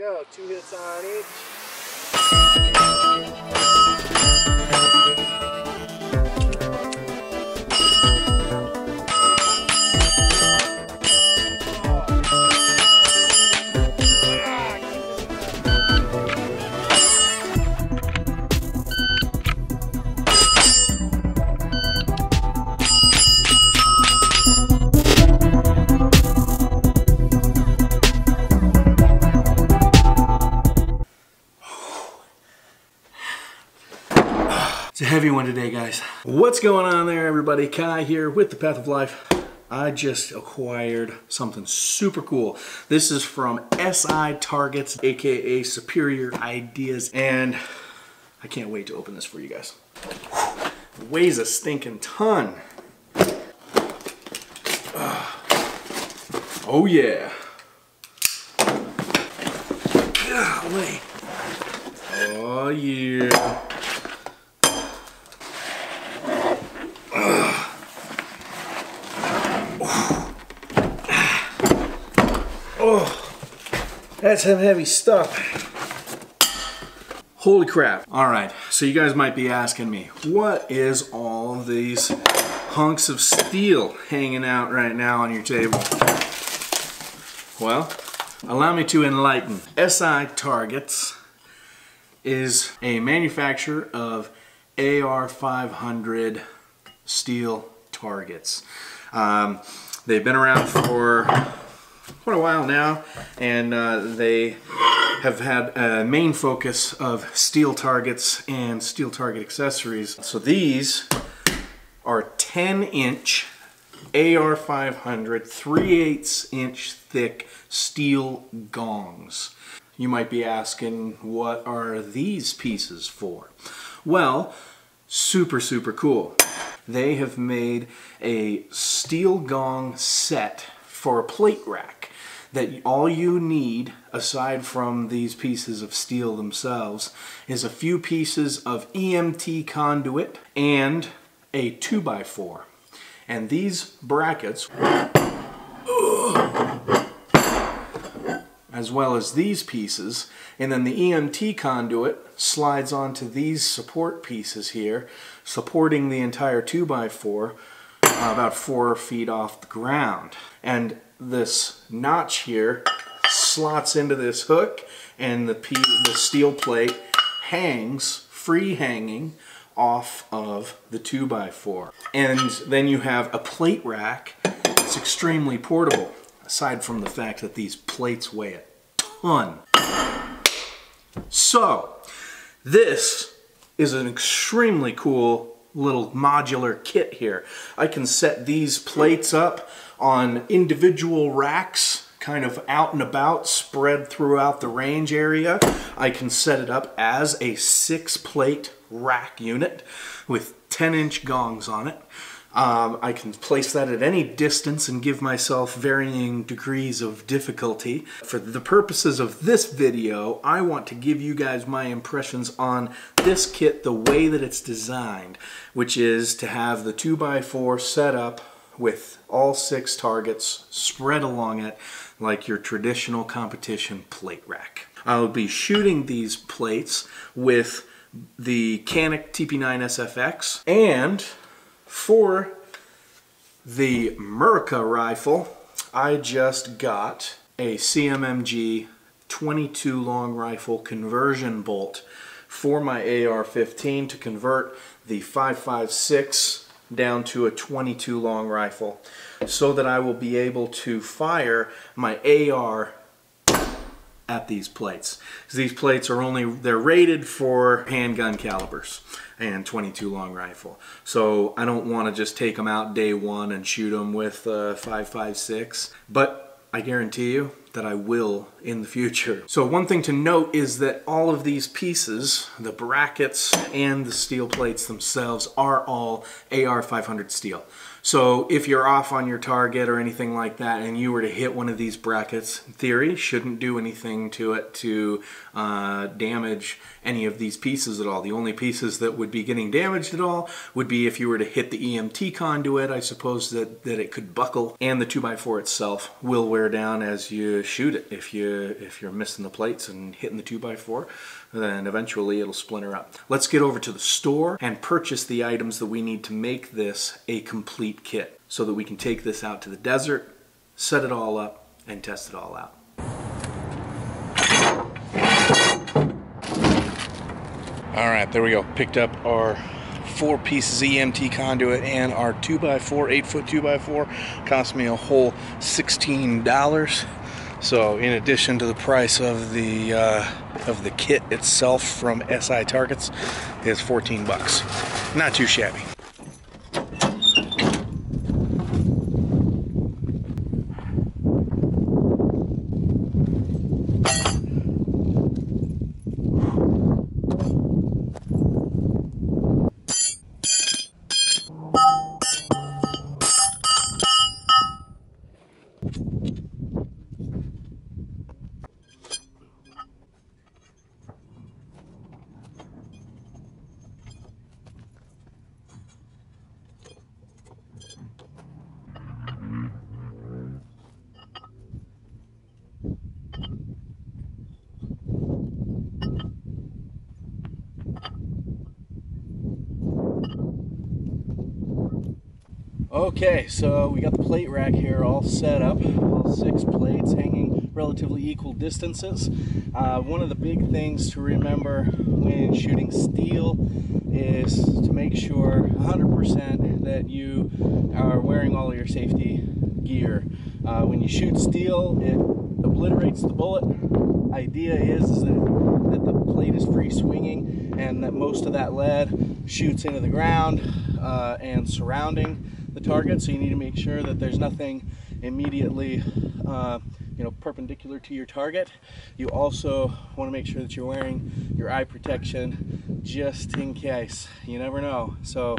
go. Two hits on each. Today, guys. What's going on there, everybody? Kai here with the Path of Life. I just acquired something super cool. This is from SI Targets, aka Superior Ideas, and I can't wait to open this for you guys. It weighs a stinking ton. Ah. Oh yeah. Golly. Oh yeah. That's some heavy stuff. Holy crap. All right, so you guys might be asking me, what is all these hunks of steel hanging out right now on your table? Well, allow me to enlighten. SI Targets is a manufacturer of AR-500 steel targets. Um, they've been around for quite a while now, and uh, they have had a main focus of steel targets and steel target accessories. So these are 10 inch AR500 3 8 inch thick steel gongs. You might be asking, what are these pieces for? Well, super, super cool. They have made a steel gong set for a plate rack that all you need aside from these pieces of steel themselves is a few pieces of EMT conduit and a 2x4 and these brackets as well as these pieces and then the EMT conduit slides onto these support pieces here supporting the entire 2x4 uh, about four feet off the ground. And this notch here slots into this hook and the, the steel plate hangs free hanging off of the 2x4 and then you have a plate rack. It's extremely portable aside from the fact that these plates weigh a ton. So this is an extremely cool little modular kit here I can set these plates up on individual racks kind of out and about spread throughout the range area. I can set it up as a six plate rack unit with 10 inch gongs on it. Um, I can place that at any distance and give myself varying degrees of difficulty. For the purposes of this video, I want to give you guys my impressions on this kit the way that it's designed, which is to have the 2x4 set up with all six targets spread along it like your traditional competition plate rack. I'll be shooting these plates with the Canik TP9 SFX and for the Murica rifle I just got a CMMG 22 long rifle conversion bolt for my AR-15 to convert the 5.56 down to a 22 long rifle so that I will be able to fire my AR at these plates. These plates are only, they're rated for handgun calibers and 22 long rifle. So I don't want to just take them out day one and shoot them with a 5.56, but I guarantee you that I will in the future. So one thing to note is that all of these pieces, the brackets and the steel plates themselves are all AR 500 steel. So if you're off on your target or anything like that and you were to hit one of these brackets, theory, shouldn't do anything to it to uh, damage any of these pieces at all. The only pieces that would be getting damaged at all would be if you were to hit the EMT conduit, I suppose that, that it could buckle. And the 2x4 itself will wear down as you shoot it. If, you, if you're missing the plates and hitting the 2x4, then eventually it'll splinter up. Let's get over to the store and purchase the items that we need to make this a complete kit so that we can take this out to the desert, set it all up, and test it all out. All right, there we go. Picked up our four pieces EMT conduit and our 2x4, 8 foot 2x4. Cost me a whole $16. So in addition to the price of the uh, of the kit itself from SI Targets is 14 bucks. Not too shabby. Okay, so we got the plate rack here all set up, all six plates hanging relatively equal distances. Uh, one of the big things to remember when shooting steel is to make sure 100% that you are wearing all your safety gear. Uh, when you shoot steel, it obliterates the bullet. Idea is, is that, that the plate is free swinging and that most of that lead shoots into the ground uh, and surrounding the target, so you need to make sure that there's nothing immediately uh, you know, perpendicular to your target. You also want to make sure that you're wearing your eye protection just in case. You never know. So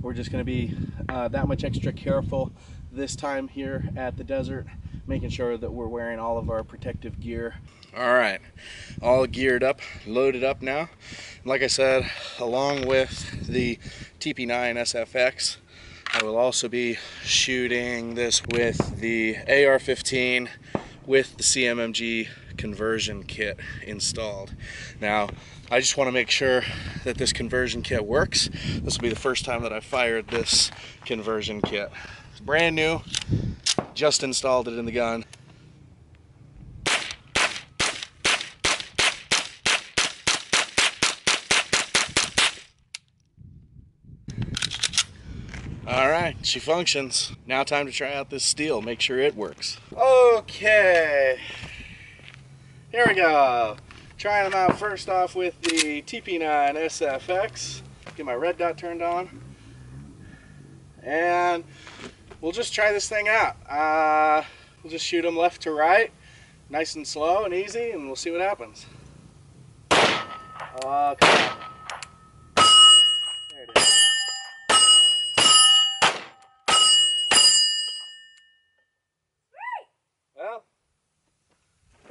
we're just going to be uh, that much extra careful this time here at the desert, making sure that we're wearing all of our protective gear. All right, all geared up, loaded up now. Like I said, along with the TP9 SFX, I will also be shooting this with the AR-15 with the CMMG conversion kit installed. Now, I just want to make sure that this conversion kit works. This will be the first time that I've fired this conversion kit. It's brand new, just installed it in the gun. All right, she functions. Now time to try out this steel, make sure it works. Okay, here we go. Trying them out first off with the TP9 SFX. Get my red dot turned on. And we'll just try this thing out. Uh, we'll just shoot them left to right, nice and slow and easy, and we'll see what happens. Okay.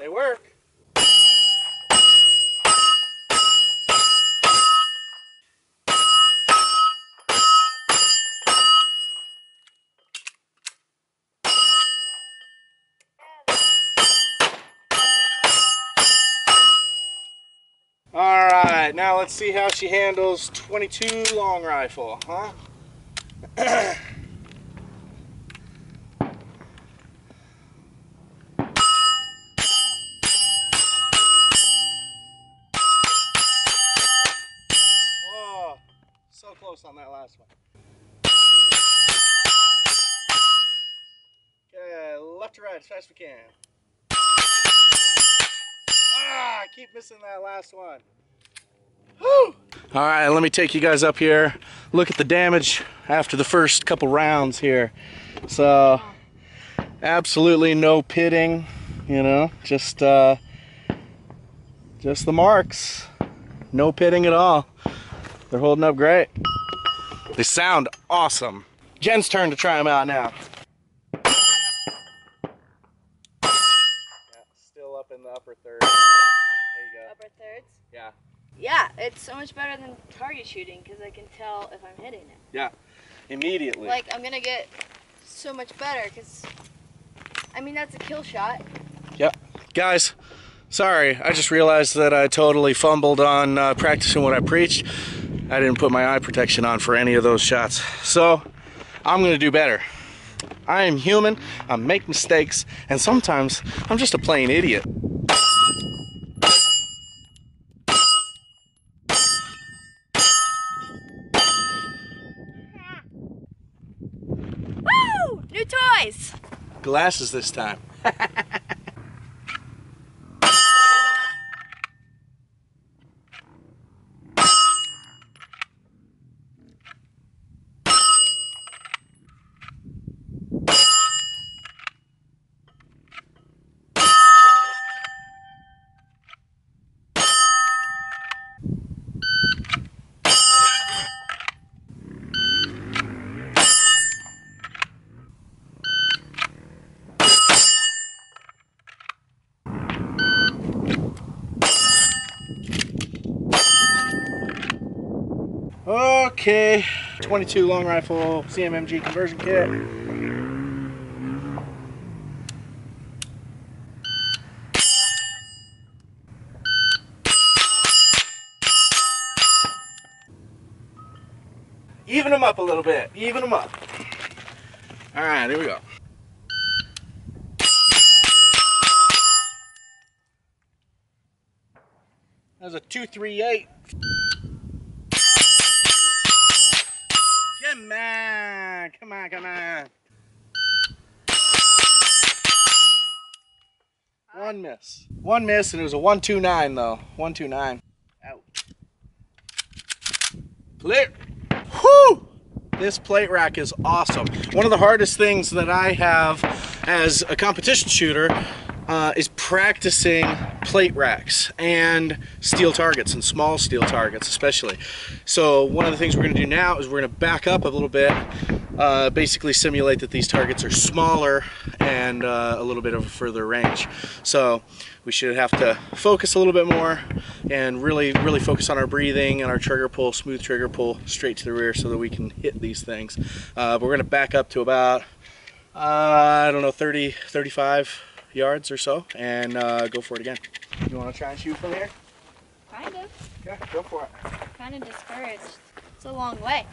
They work. All right, now let's see how she handles 22 long rifle, huh? close on that last one. Okay, left to right as fast as we can. Ah, I keep missing that last one. Whew. All right, let me take you guys up here. Look at the damage after the first couple rounds here. So, absolutely no pitting, you know, just uh, just the marks. No pitting at all. They're holding up great. They sound awesome. Jenn's turn to try them out now. Yeah, still up in the upper third. There you go. Upper thirds. Yeah. Yeah, it's so much better than target shooting because I can tell if I'm hitting it. Yeah, immediately. Like I'm gonna get so much better because, I mean that's a kill shot. Yep. Guys, sorry, I just realized that I totally fumbled on uh, practicing what I preached. I didn't put my eye protection on for any of those shots. So, I'm gonna do better. I am human, I make mistakes, and sometimes I'm just a plain idiot. Woo! New toys. Glasses this time. Okay, 22 long rifle CMMG conversion kit. Even them up a little bit, even them up. All right, here we go. That's a 238. Come on, come on, come on. One miss. One miss, and it was a 129 though. 129. Out. Clear. Whew! This plate rack is awesome. One of the hardest things that I have as a competition shooter uh, is practicing plate racks and steel targets and small steel targets especially. So one of the things we're going to do now is we're going to back up a little bit, uh, basically simulate that these targets are smaller and uh, a little bit of a further range. So we should have to focus a little bit more and really, really focus on our breathing and our trigger pull, smooth trigger pull straight to the rear so that we can hit these things. Uh, but we're going to back up to about, uh, I don't know, 30, 35 yards or so and uh, go for it again. You want to try and shoot from here? Kind of. Yeah, go for it. Kind of discouraged. It's a long way.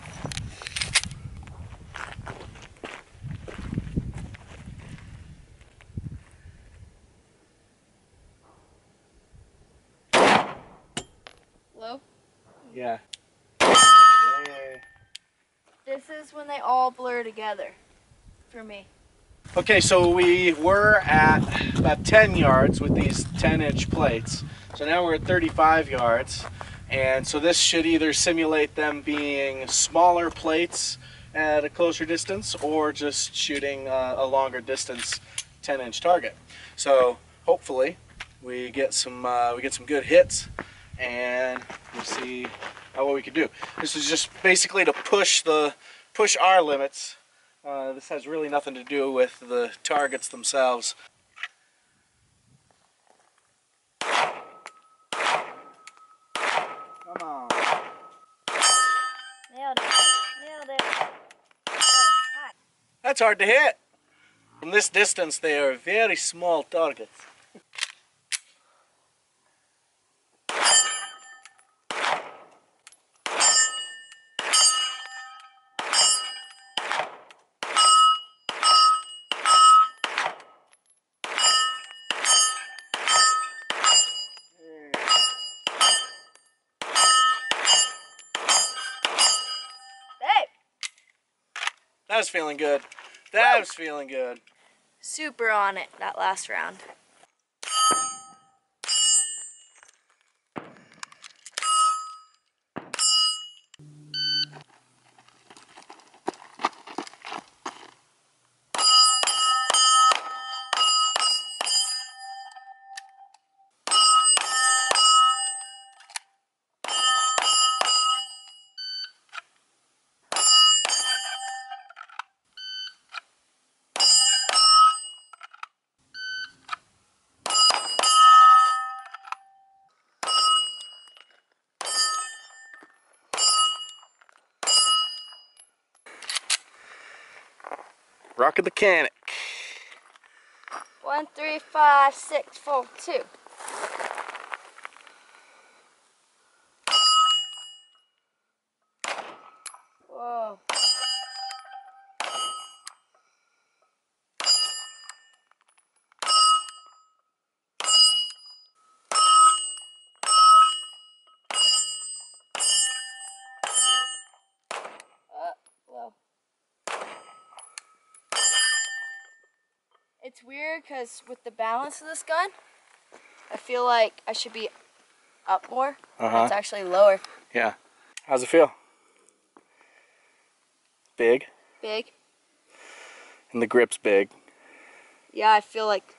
Yeah. This is when they all blur together for me. Okay, so we were at about 10 yards with these 10 inch plates. So now we're at 35 yards. And so this should either simulate them being smaller plates at a closer distance or just shooting uh, a longer distance 10 inch target. So hopefully we get some uh, we get some good hits and we'll see how what we can do. This is just basically to push the push our limits uh, this has really nothing to do with the targets themselves. Come on. Nailed it. Nailed it. That's hard to hit. From this distance, they are very small targets. Feeling good. That was feeling good. Super on it that last round. Rocking the Canik. One, three, five, six, four, two. Whoa. Uh, whoa. It's with the balance of this gun, I feel like I should be up more. Uh-huh. It's actually lower. Yeah. How's it feel? Big. Big. And the grip's big. Yeah, I feel like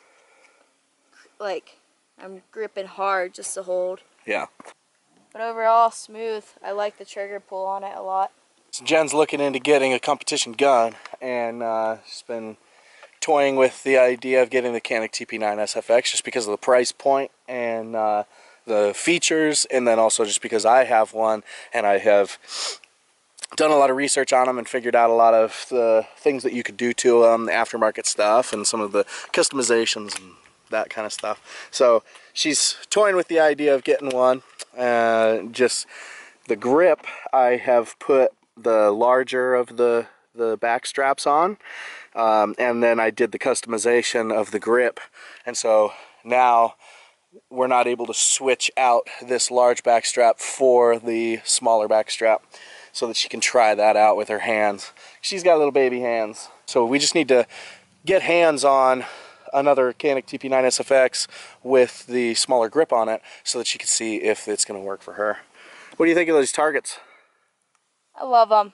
like I'm gripping hard just to hold. Yeah. But overall, smooth. I like the trigger pull on it a lot. So Jenn's looking into getting a competition gun and uh, she's been toying with the idea of getting the Canik TP9 SFX just because of the price point and uh, the features and then also just because I have one and I have done a lot of research on them and figured out a lot of the things that you could do to them, the aftermarket stuff and some of the customizations and that kind of stuff. So she's toying with the idea of getting one. Uh, just the grip, I have put the larger of the the back straps on, um, and then I did the customization of the grip, and so now we're not able to switch out this large back strap for the smaller back strap so that she can try that out with her hands. She's got little baby hands. So we just need to get hands on another Canik TP9 SFX with the smaller grip on it so that she can see if it's going to work for her. What do you think of those targets? I love them.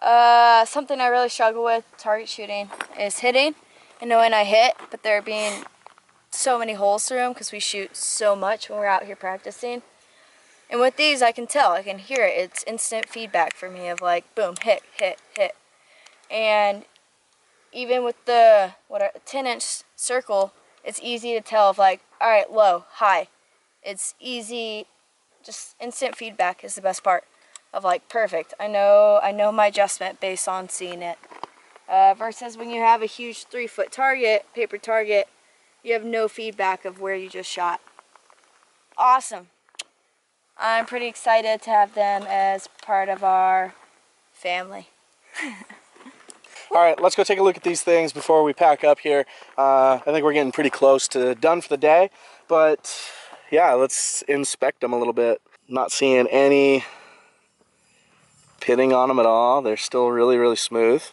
Uh, something I really struggle with target shooting is hitting and knowing I hit, but there being so many holes through them because we shoot so much when we're out here practicing. And with these, I can tell, I can hear it. It's instant feedback for me of like, boom, hit, hit, hit. And even with the what a 10 inch circle, it's easy to tell of like, all right, low, high. It's easy, just instant feedback is the best part of like perfect. I know I know my adjustment based on seeing it. Uh, versus when you have a huge three foot target, paper target, you have no feedback of where you just shot. Awesome. I'm pretty excited to have them as part of our family. All right, let's go take a look at these things before we pack up here. Uh, I think we're getting pretty close to done for the day, but yeah, let's inspect them a little bit. Not seeing any pitting on them at all. They're still really, really smooth.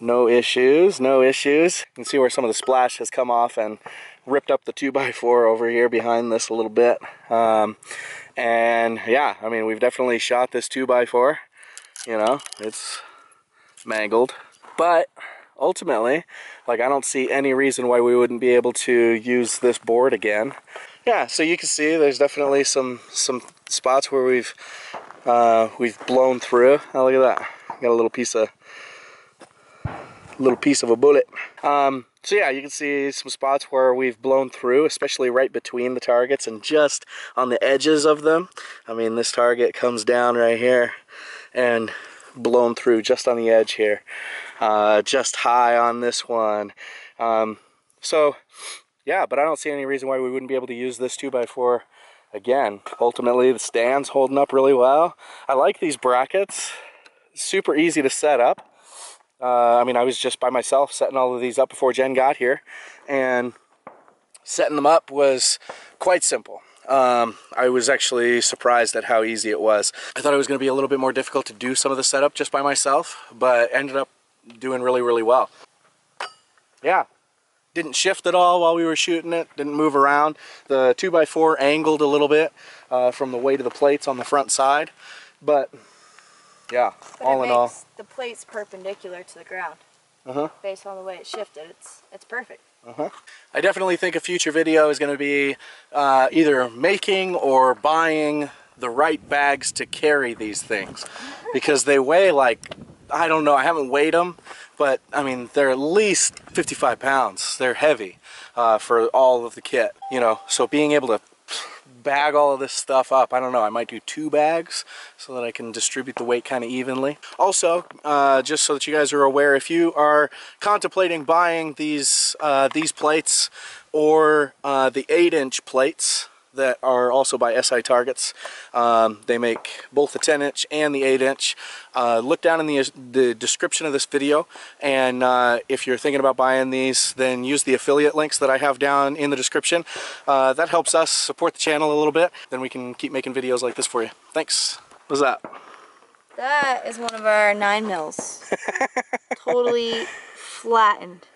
No issues, no issues. You can see where some of the splash has come off and ripped up the 2x4 over here behind this a little bit. Um, and yeah, I mean, we've definitely shot this 2x4. You know, it's mangled. But ultimately, like I don't see any reason why we wouldn't be able to use this board again. Yeah, so you can see there's definitely some some spots where we've uh, we've blown through. Oh, look at that! Got a little piece of little piece of a bullet. Um, so yeah, you can see some spots where we've blown through, especially right between the targets and just on the edges of them. I mean, this target comes down right here and blown through just on the edge here. Uh, just high on this one. Um, so yeah, but I don't see any reason why we wouldn't be able to use this 2x4 again. Ultimately, the stand's holding up really well. I like these brackets. Super easy to set up. Uh, I mean, I was just by myself setting all of these up before Jenn got here, and setting them up was quite simple. Um, I was actually surprised at how easy it was. I thought it was going to be a little bit more difficult to do some of the setup just by myself, but ended up doing really, really well. Yeah, didn't shift at all while we were shooting it, didn't move around. The 2x4 angled a little bit uh, from the weight of the plates on the front side, but yeah, But all in all. the plates perpendicular to the ground. Uh-huh. Based on the way it shifted, it's it's perfect. Uh -huh. I definitely think a future video is going to be uh, either making or buying the right bags to carry these things because they weigh like I don't know I haven't weighed them but I mean they're at least 55 pounds they're heavy uh, for all of the kit you know so being able to bag all of this stuff up. I don't know, I might do two bags so that I can distribute the weight kind of evenly. Also, uh, just so that you guys are aware, if you are contemplating buying these, uh, these plates or uh, the 8-inch plates, that are also by SI Targets. Um, they make both the 10 inch and the 8 inch. Uh, look down in the, the description of this video and uh, if you're thinking about buying these then use the affiliate links that I have down in the description. Uh, that helps us support the channel a little bit. Then we can keep making videos like this for you. Thanks. What's that? That is one of our nine mils. totally flattened.